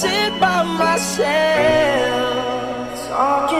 sit by myself, talking